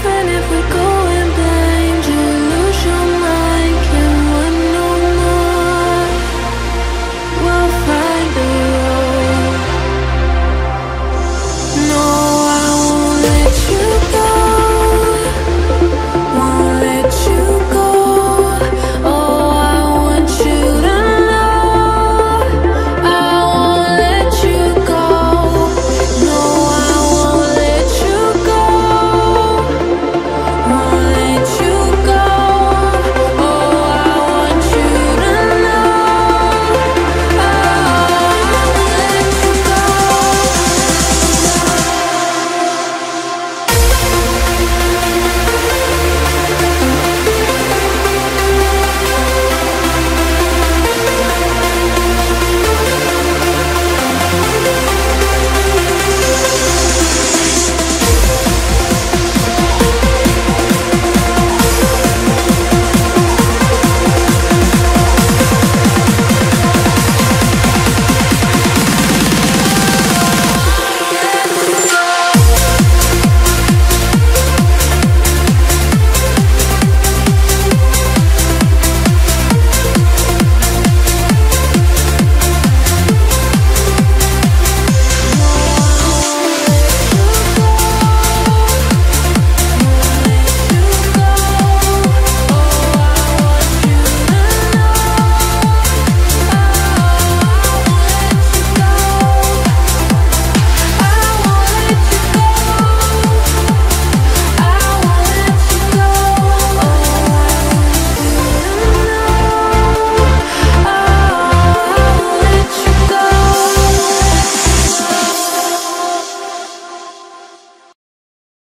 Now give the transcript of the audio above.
even if we go